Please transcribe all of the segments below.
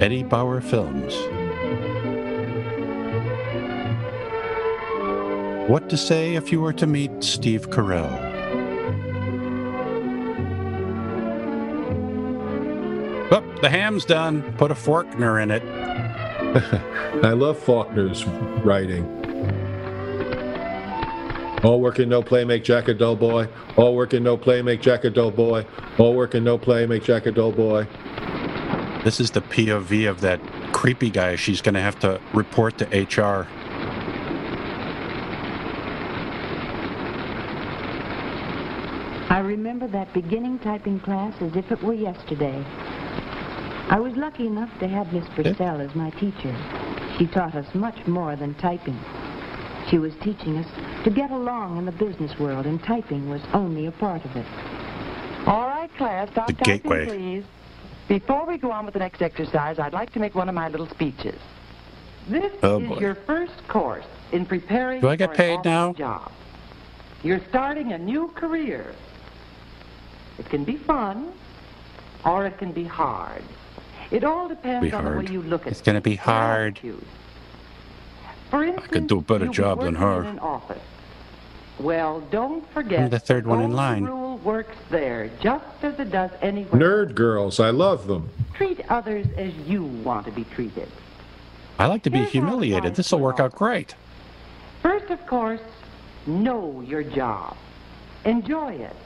Eddie Bauer Films. What to say if you were to meet Steve Carell? Oh, the ham's done. Put a Faulkner in it. I love Faulkner's writing. All work and no play make Jack a dull boy. All work and no play make Jack a dull boy. All work and no play make Jack a dull boy. This is the POV of that creepy guy she's going to have to report to HR. I remember that beginning typing class as if it were yesterday. I was lucky enough to have Miss Purcell as my teacher. She taught us much more than typing. She was teaching us to get along in the business world, and typing was only a part of it. All right, class, stop The typing, gateway. please. Before we go on with the next exercise, I'd like to make one of my little speeches. This Oh, is boy. your first course in preparing Do I get for paid an office now? job. You're starting a new career. It can be fun, or it can be hard. It all depends Be on the way you look at it. It's gonna be hard. attitude. For instance, do a better job than her. In an office. Well, don't forget I'm the third one in line. rule works there just as it does anywhere. Nerd girls, I love them. Treat others as you want to be treated. I like to be Here's how humiliated. This will work out great. First, of course, know your job. Enjoy it.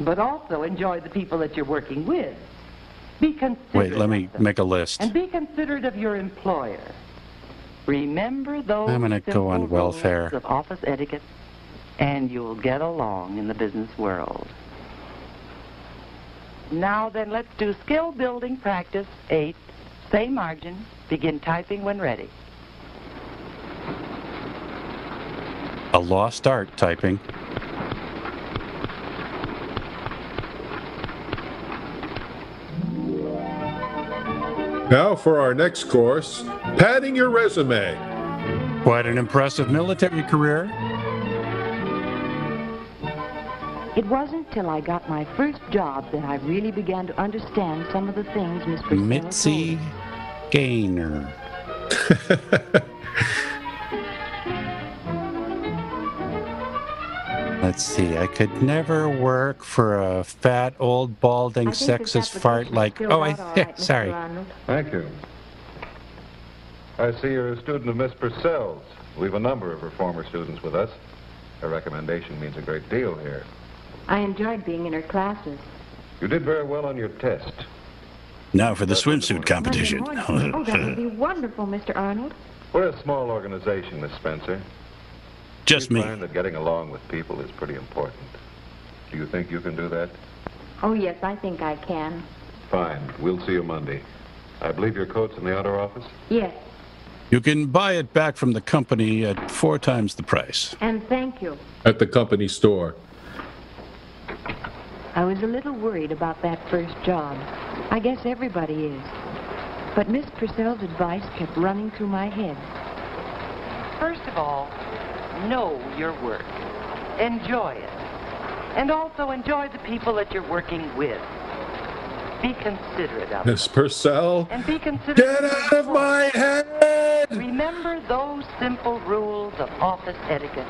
But also enjoy the people that you're working with. Be considerate Wait, let me make a list. And be considerate of your employer. Remember those I'm gonna go simple on rules welfare. of office etiquette, and you'll get along in the business world. Now then, let's do skill building practice eight. Same margin. Begin typing when ready. A lost art typing. Now for our next course, padding your resume. Quite an impressive military career. It wasn't till I got my first job that I really began to understand some of the things Miss Purcell told Mitzi me. Gaynor. Let's see. I could never work for a fat, old, balding, I think this sexist fart like. Oh, I. out all right, sorry. Arnold. Thank you. I see you're a student of Miss Purcell's. We've a number of her former students with us. Her recommendation means a great deal here. I enjoyed being in her classes. You did very well on your test. Now for the swimsuit competition. Monday oh, that would be wonderful, Mr. Arnold. We're a small organization, Miss Spencer. Just me. find that getting along with people is pretty important. Do you think you can do that? Oh, yes, I think I can. Fine. We'll see you Monday. I believe your coat's in the outer office? Yes, You can buy it back from the company at four times the price. and thank you. At the company store. I was a little worried about that first job. I guess everybody is. But Miss Purcell's advice kept running through my head. First of all, know your work. Enjoy it. And also enjoy the people that you're working with. Be considerate of them. Miss Purcell, And be considerate get out of my head! Remember those simple rules of office etiquette,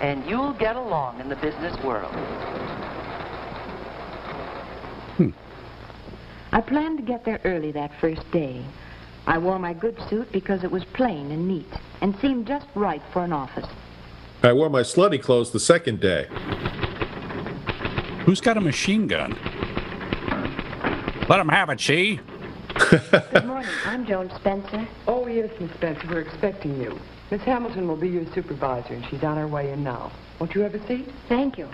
and you'll get along in the business world. Hmm. I planned to get there early that first day. I wore my good suit because it was plain and neat and seemed just right for an office. I wore my slutty clothes the second day. Who's got a machine gun? Let him have it, she. Good morning. I'm Joan Spencer. Oh, yes, Miss Spencer, we're expecting you. Miss Hamilton will be your supervisor, and she's on her way in now. Won't you have a seat? Thank you.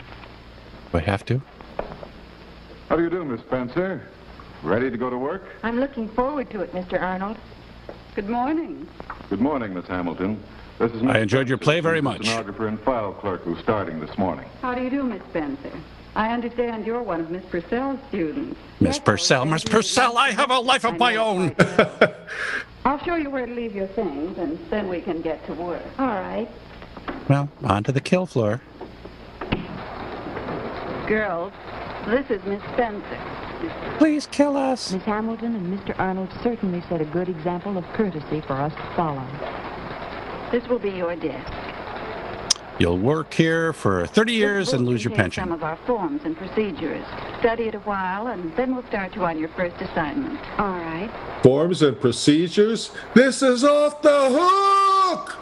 Do I have to? How do you do, Miss Spencer? Ready to go to work? I'm looking forward to it, Mr. Arnold. Good morning. Good morning, Miss Hamilton. This is I enjoyed your play very much. stenographer and file clerk who's starting this morning. How do you do, Miss Spencer? I understand you're one of Miss Purcell's students. Miss Purcell, Miss Purcell, I have a life of my own. I'll show you where to leave your things, and then we can get to work. All right. Well, on to the kill floor. Girls, this is Miss Spencer. Please kill us. Miss Hamilton and Mr. Arnold certainly set a good example of courtesy for us to follow. This will be your desk. You'll work here for 30 years and lose your contains Some pension. of our forms and procedures. Study it a while, and then we'll start you on your first assignment. All right. Forms and procedures? This is off the hook!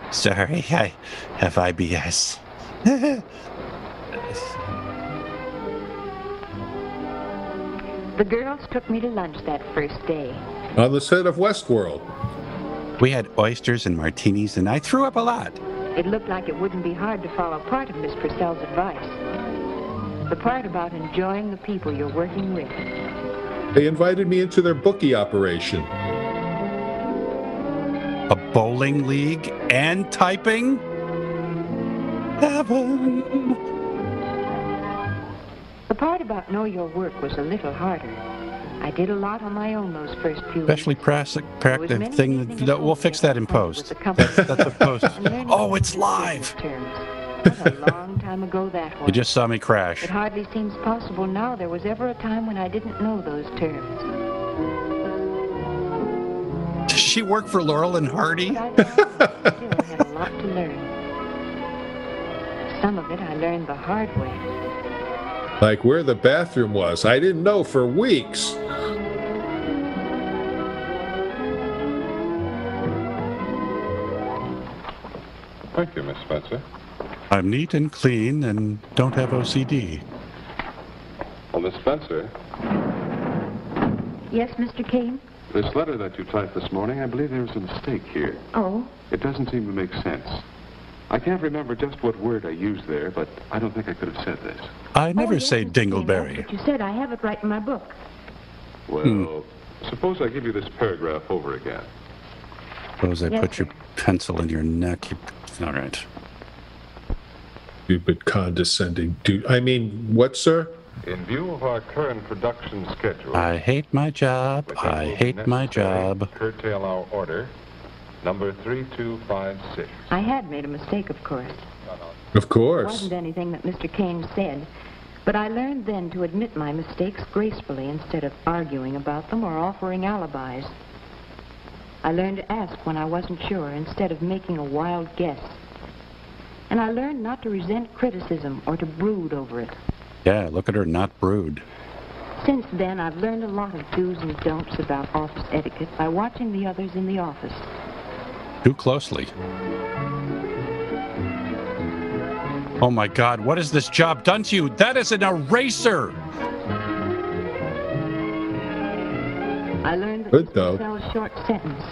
Sorry, I have IBS. The girls took me to lunch that first day. On the set of Westworld. We had oysters and martinis, and I threw up a lot. It looked like it wouldn't be hard to follow part of Miss Purcell's advice. The part about enjoying the people you're working with. They invited me into their bookie operation. A bowling league and typing? Heaven. The part about know your work was a little harder. I did a lot on my own those first few Especially weeks. press, There prac- was the many thing. evenings That, we'll fix that in post. That's, that's a post. Oh, it's live. business terms. What a long time ago that was. You just saw me crash. It hardly seems possible now there was ever a time when I didn't know those terms. Does she work for Laurel and Hardy? I found I still had a lot to learn. Some of it I learned the hard way. Like where the bathroom was. I didn't know for weeks. Thank you, Miss Spencer. I'm neat and clean and don't have OCD. Well, Miss Spencer, Yes, Mr. Kane? this letter that you typed this morning, I believe there's a mistake here. Oh, It doesn't seem to make sense. I can't remember just what word I used there, but I don't think I could have said this. I oh, never oh, yes, say Mr. Dingleberry. That's what you said. I have it right in my book. Well, hmm. suppose I give you this paragraph over again. Suppose I Yes, put sir. your pencil in your neck. You... All right. Stupid condescending dude. I mean, what, sir? In view of our current production schedule, I hate my job. I hate my job. Curtail our order, number 3256. I had made a mistake, of course. Of course. It course. wasn't anything that Mr. Kane said. But I learned then to admit my mistakes gracefully instead of arguing about them or offering alibis. I learned to ask when I wasn't sure instead of making a wild guess. And I learned not to resent criticism or to brood over it. Yeah, look at her not brood. Since then, I've learned a lot of do's and don'ts about office etiquette by watching the others in the office. Too closely. Oh my God, what has this job done to you? That is an eraser! I learned that Good, Mr. though. Purcell's short sentence,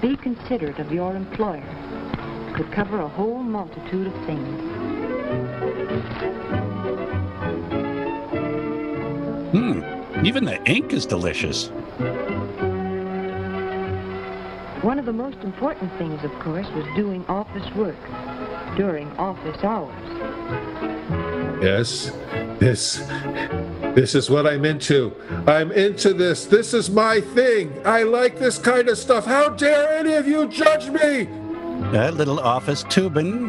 be considerate of your employer, could cover a whole multitude of things. Hmm, even the ink is delicious. One of the most important things, of course, was doing office work during office hours. Yes. This. This is what I'm into. I'm into this. This is my thing. I like this kind of stuff. How dare any of you judge me? That little office tubing.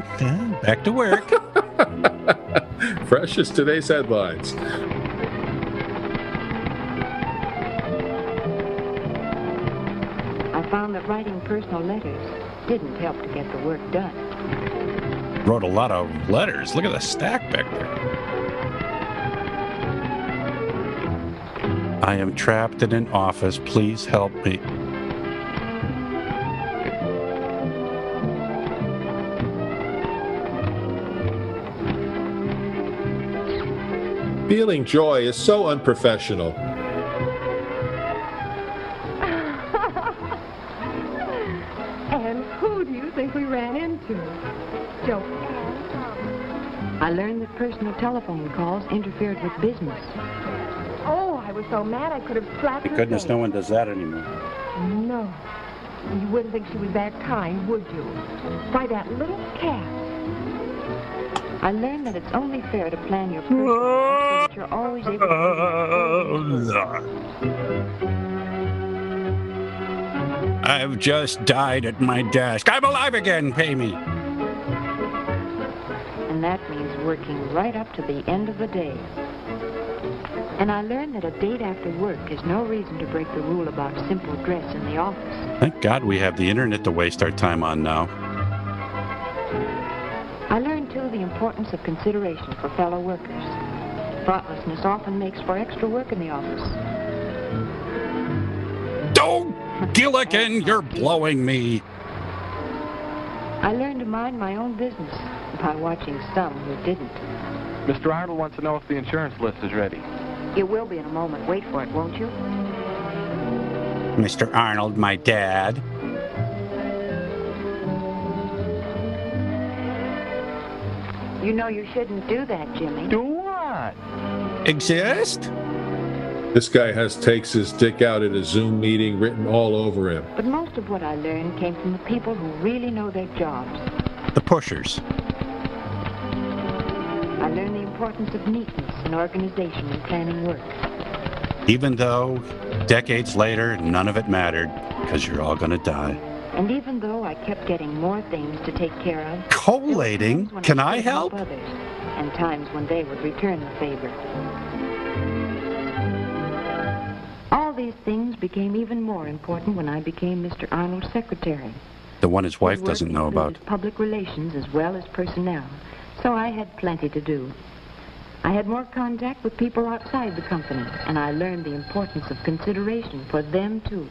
Back to work. Fresh as today's headlines. I found that writing personal letters didn't help to get the work done. Wrote a lot of letters. Look at the stack back there. I am trapped in an office. Please help me. Feeling joy is so unprofessional. And who do you think we ran into? Joe. I learned that personal telephone calls interfered with business. Oh, I was so mad I could have slapped Thank her goodness face. no one does that anymore. No. You wouldn't think she was that kind, would you? Why, that little cat. I learned that it's only fair to plan your personal life so that you're always able to I've just died at my desk. I'm alive again. Pay me. And that means working right up to the end of the day. And I learned that a date after work is no reason to break the rule about simple dress in the office. Thank God we have the internet to waste our time on now. I learned, too, the importance of consideration for fellow workers. Thoughtlessness often makes for extra work in the office. Don't, Gilligan, you're blowing me. I learned to mind my own business by watching some who didn't. Mr. Arnold wants to know if the insurance list is ready. It will be in a moment. Wait for it, won't you? Mr. Arnold, my dad. You know you shouldn't do that, Jimmy. Do what? Exist? This guy has takes his dick out at a Zoom meeting written all over him. But most of what I learned came from the people who really know their jobs. The pushers. I importance of neatness and organization in planning work. Even though decades later, none of it mattered, because you're all going to die. And even though I kept getting more things to take care of, Collating? Can I could help? others, and times when they would return the favor. All these things became even more important when I became Mr. Arnold's secretary. The one his wife doesn't know about. Public relations as well as personnel, so I had plenty to do. I had more contact with people outside the company, and I learned the importance of consideration for them too,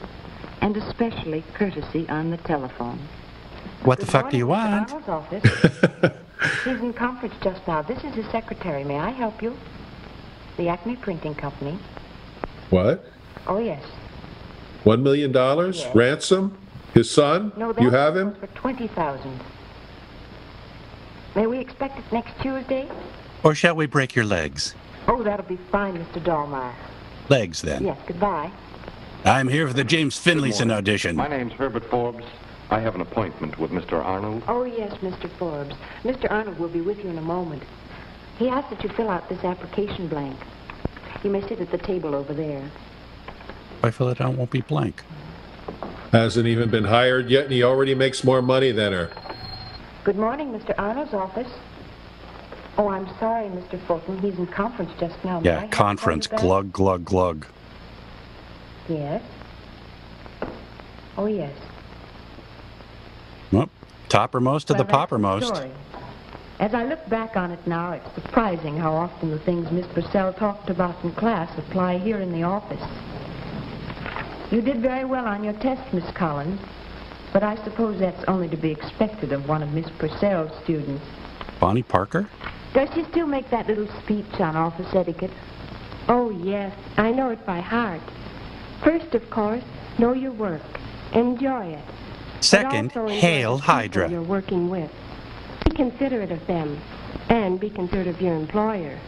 and especially courtesy on the telephone. What the Good fuck do you want? Mr. Office. He's in conference just now. This is his secretary. May I help you? The Acme Printing Company. What? Oh, yes. One million dollars? Yes. Ransom? His son? No, that you have him? for 20000 May we expect it next Tuesday? Or shall we break your legs? Oh, that'll be fine, Mr. Dahlmeyer. Legs, then. Yes, goodbye. I'm here for the James Finlayson audition. My name's Herbert Forbes. I have an appointment with Mr. Arnold. Oh, yes, Mr. Forbes. Mr. Arnold will be with you in a moment. He asked that you fill out this application blank. You may sit at the table over there. If I fill it out, it won't be blank. Hasn't even been hired yet, and he already makes more money than her. Good morning, Mr. Arnold's office. Oh, I'm sorry, Mr. Fulton. He's in conference just now. Yeah, conference. call you back? Glug, glug, glug. Yes. Oh, yes. Well, toppermost of the Well, that's poppermost. As I look back on it now, it's surprising how often the things Miss Purcell talked about in class apply here in the office. You did very well on your test, Miss Collins, but I suppose that's only to be expected of one of Miss Purcell's students. Bonnie Parker? Does she still make that little speech on office etiquette? Oh, yes. I know it by heart. First, of course, know your work. Enjoy it. Second, hail Hydra. you're working with. Be considerate of them. And be considerate of your employer.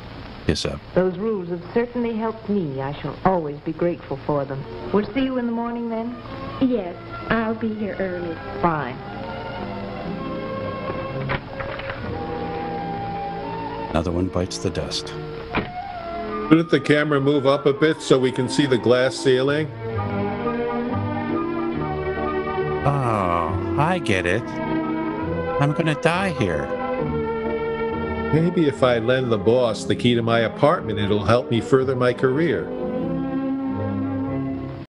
Yes, sir. Those rules have certainly helped me. I shall always be grateful for them. We'll see you in the morning then? Yes, I'll be here early. Fine. Another one bites the dust. Couldn't the camera move up a bit so we can see the glass ceiling? Oh, I get it. I'm gonna die here. Maybe if I lend the boss the key to my apartment, it'll help me further my career.